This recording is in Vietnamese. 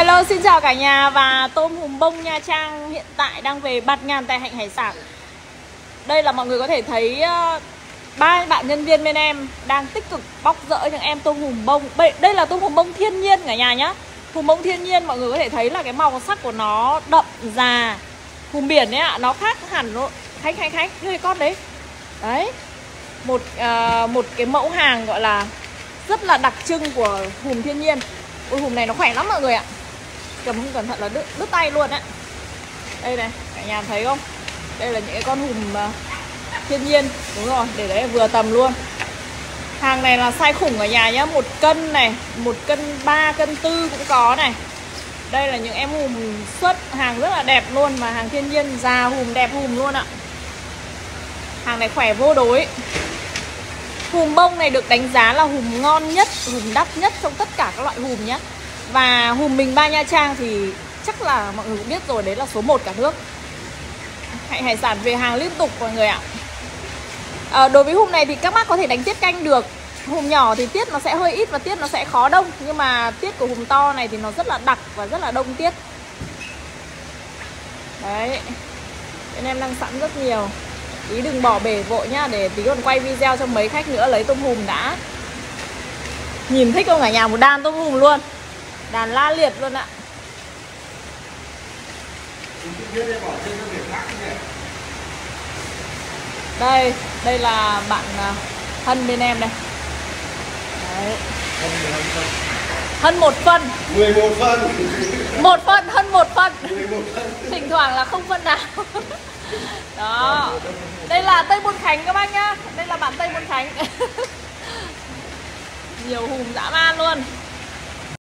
Hello xin chào cả nhà và tôm hùm bông Nha Trang hiện tại đang về bạt ngàn tại Hạnh Hải Sản. Đây là mọi người có thể thấy ờ, ba bạn nhân viên bên em đang tích cực bóc rỡ những em tôm hùm bông. Đây là tôm hùm bông thiên nhiên cả nhà nhá. Hùm bông thiên nhiên mọi người có thể thấy là cái màu sắc của nó đậm già Hùm biển ấy ạ, nó khác hẳn khách khách khách cái con đấy. Đấy một uh, một cái mẫu hàng gọi là rất là đặc trưng của hùm thiên nhiên. Ôi hùm này nó khỏe lắm mọi người ạ. Cầm không cẩn thận là đứt, đứt tay luôn á. Đây này, cả nhà thấy không? Đây là những cái con hùm uh, thiên nhiên. Đúng rồi, để đấy vừa tầm luôn. Hàng này là size khủng ở nhà nhá một cân này, một cân 3, cân tư cũng có này. Đây là những em hùm xuất hàng rất là đẹp luôn Mà hàng thiên nhiên già hùm đẹp hùm luôn ạ. Hàng này khỏe vô đối. Hùm bông này được đánh giá là hùm ngon nhất, hùm đắt nhất trong tất cả các loại hùm nhé và hùm mình ba Nha Trang thì chắc là mọi người cũng biết rồi đấy là số 1 cả nước. Hạnh hải sản về hàng liên tục mọi người ạ. À, Đối với hùm này thì các bác có thể đánh tiết canh được. Hùm nhỏ thì tiết nó sẽ hơi ít và tiết nó sẽ khó đông. Nhưng mà tiết của hùm to này thì nó rất là đặc và rất là đông tiết. Đấy. Bên em đang sẵn rất nhiều. Ý đừng bỏ bể vội nhá Để tí còn quay video cho mấy khách nữa lấy tôm hùm đã. Nhìn thích không cả nhà một đan tôm hùm luôn. Đàn la liệt luôn ạ. Đây, đây là bạn à, thân bên em đây. Đấy. Hơn một phân. 11 phân. Một phân, hơn một phân. Thỉnh thoảng là không phân nào. Đó. Đây là Tây Buôn Khánh các bác nhá. Đây là bạn Tây Buôn Khánh. Nhiều hùm dã man luôn